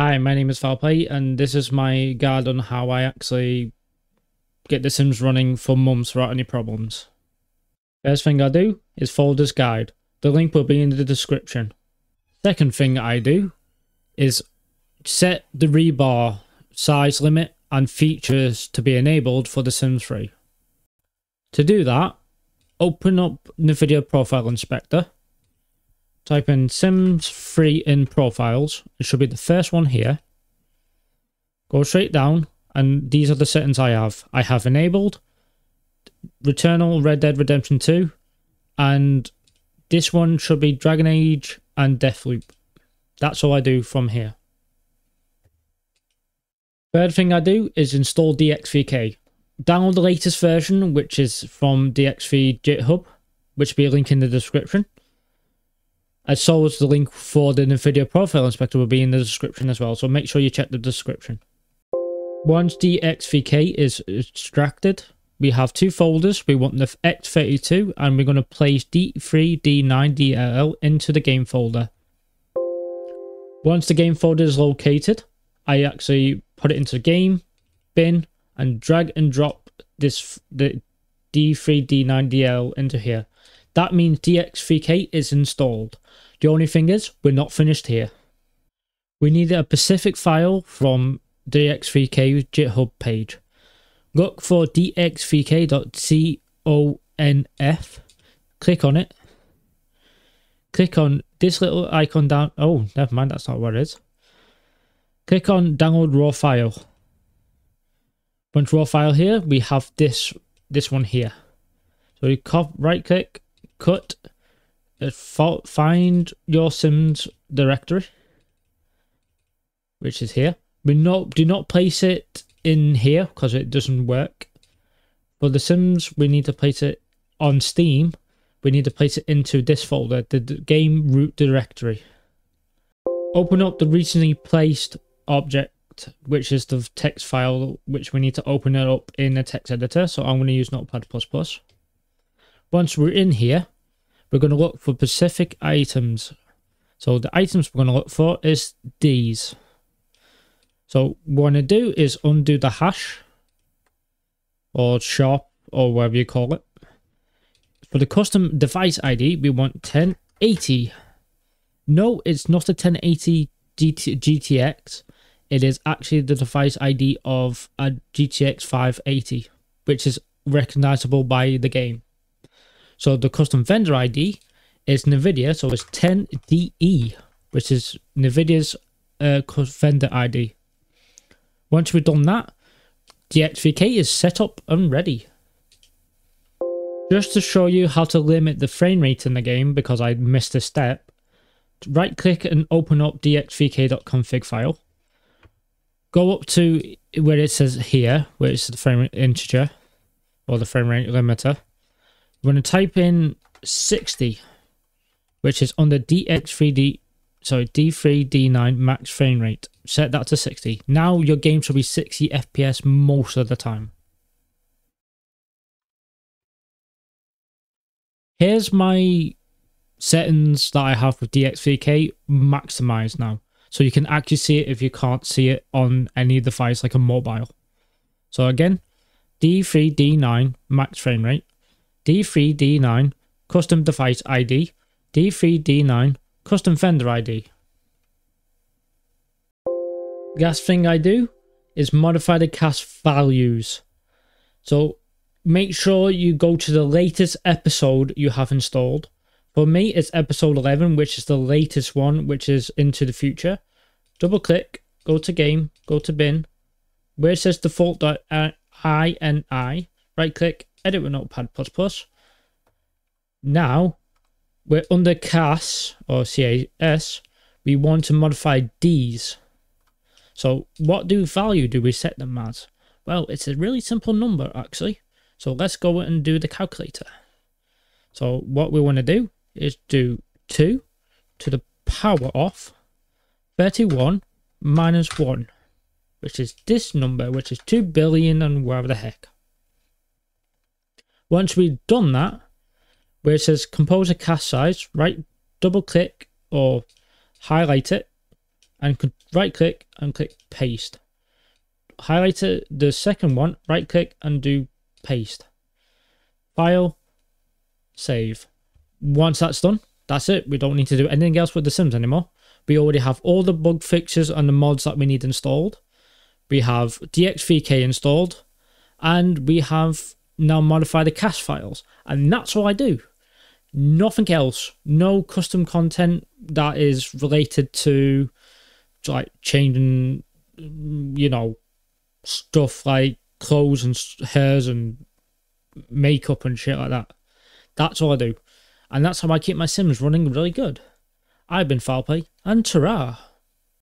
Hi, my name is Foulplay, and this is my guide on how I actually get The Sims running for months without any problems. First thing I do is follow this guide. The link will be in the description. Second thing I do is set the rebar size limit and features to be enabled for The Sims 3. To do that, open up NVIDIA Profile Inspector type in Sims 3 in profiles. It should be the first one here. Go straight down, and these are the settings I have. I have enabled Returnal Red Dead Redemption 2, and this one should be Dragon Age and Deathloop. That's all I do from here. Third thing I do is install DXVK. Download the latest version, which is from DXV GitHub, which will be a link in the description. As as the link for the NVIDIA Profile Inspector will be in the description as well, so make sure you check the description. Once the XVK is extracted, we have two folders. We want the X32 and we're going to place D3, D9, DLL into the game folder. Once the game folder is located, I actually put it into game, bin, and drag and drop this the D3, D9, DL into here. That means DXVK is installed. The only thing is, we're not finished here. We need a specific file from DXVK GitHub page. Look for dxvk.conf. Click on it. Click on this little icon down. Oh, never mind, that's not what it is. Click on download raw file. Once raw file here, we have this this one here. So you right click, cut, uh, find your Sims directory, which is here. We not do not place it in here because it doesn't work. For the Sims, we need to place it on Steam. We need to place it into this folder, the game root directory. Open up the recently placed object, which is the text file, which we need to open it up in a text editor. So I'm going to use Notepad++. Once we're in here, we're going to look for specific items. So the items we're going to look for is these. So what we're going to do is undo the hash or shop or whatever you call it. For the custom device ID, we want 1080. No, it's not a 1080 GT GTX. It is actually the device ID of a GTX 580, which is recognizable by the game. So the custom vendor ID is NVIDIA, so it's 10DE, which is NVIDIA's uh, vendor ID. Once we've done that, the DXVK is set up and ready. Just to show you how to limit the frame rate in the game, because I missed a step, right click and open up dxvk.config file. Go up to where it says here, where it's the frame rate integer, or the frame rate limiter. We're going to type in 60, which is on the DX3D, sorry, D3D9 max frame rate. Set that to 60. Now your game should be 60 FPS most of the time. Here's my settings that I have with DXVK maximized now. So you can actually see it if you can't see it on any device like a mobile. So again, D3D9 max frame rate. D3D9 custom device ID, D3D9 custom vendor ID. Last thing I do is modify the cast values. So make sure you go to the latest episode you have installed. For me, it's episode 11, which is the latest one, which is into the future. Double click, go to game, go to bin. Where it says default.ini, right click, edit with Notepad++. Plus Now, we're under CAS or CAS, we want to modify these. So what do value do we set them as? Well, it's a really simple number actually. So let's go and do the calculator. So what we want to do is do 2 to the power of 31 minus 1, which is this number, which is 2 billion and whatever the heck. Once we've done that, where it says compose a cast size, right double click or highlight it and right click and click paste. Highlight it, the second one, right click and do paste. File, save. Once that's done, that's it. We don't need to do anything else with The Sims anymore. We already have all the bug fixes and the mods that we need installed. We have DXVK installed, and we have now modify the cache files. And that's all I do. Nothing else. No custom content that is related to like changing, you know, stuff like clothes and hairs and makeup and shit like that. That's all I do. And that's how I keep my Sims running really good. I've been Foulplay, and ta